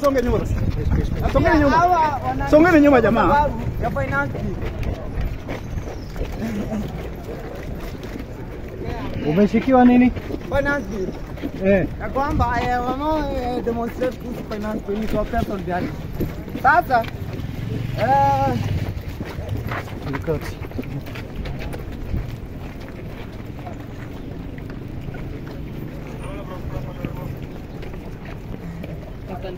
Songe nyuma basi. Songeni nyuma. Songeni nyuma jamaa. sababu ya finance bill. Umeshikiwa nini? Finance bill. Eh. ya kwamba eh, demonstrate kuhusu finance bill kwa person gani. Sasa eh, Oh,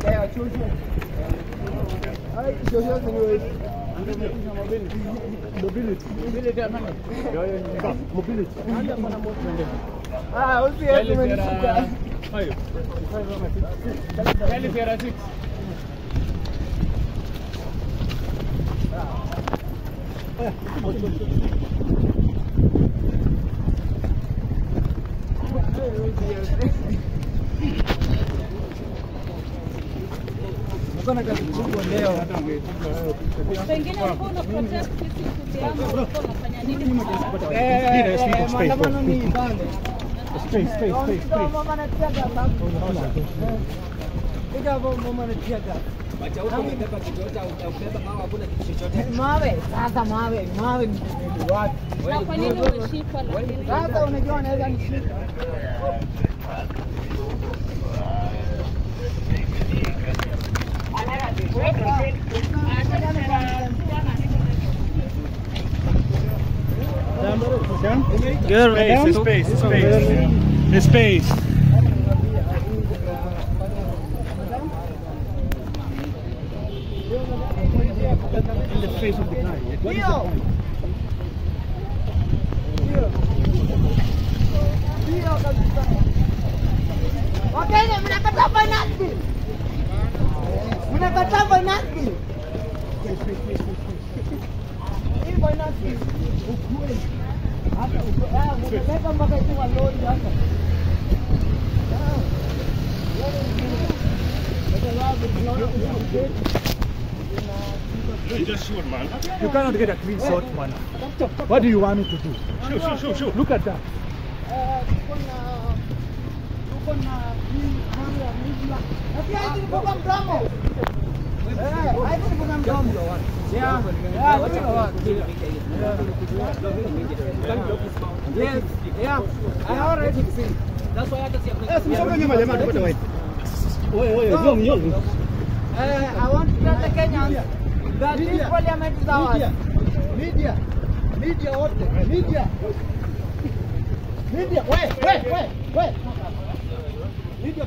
they are children. I just anyways. Mobility. Mobility. Mobility. Ah, what's the other one? Five. Five. Five. Five. Five. Five. Five. Five. Five. Five. Na kazi kubwa leo. Pengine ulikuwa una protest hizi siku ama ulikuwa unafanya nini? Eh, eh, maandamano ni bande. Space, space, space, space. Mama anatia hapo mama anatia gas. Mawe, sasa mawe, mawe ni ni wapi? Na kwa nini umeshikwa Sasa unajua anaweza nishika. Space, space, space. Space. In the face of the guy. Ndio. Ndio. Ndio finance bill. Mnakataa finance bill. Hii finance bill. Ukweli. Hata ukweli. Ah, mnapeleka mpaka ikiwa lori hapa. Ah. Wewe Kwa sababu tunaona kuna update. You cannot get a clean shot, man. What do you want me to do? Show, show, show, show. Look at that. Tuko na tuko na hii mambo ya media. Na pia hizi ni kutoka mdomo. Hizi ni kutoka mdomo. Yeah. Yeah, wacha watu. Yes. Yeah. I already see. Simsonge nyuma jamaa tupate white. Oye, oye, No. young, young. Eh, I want to tell the Kenyans that this Media. Parliament za wazi. Media. Media wote. Media. Media. We, we, we, we. Media.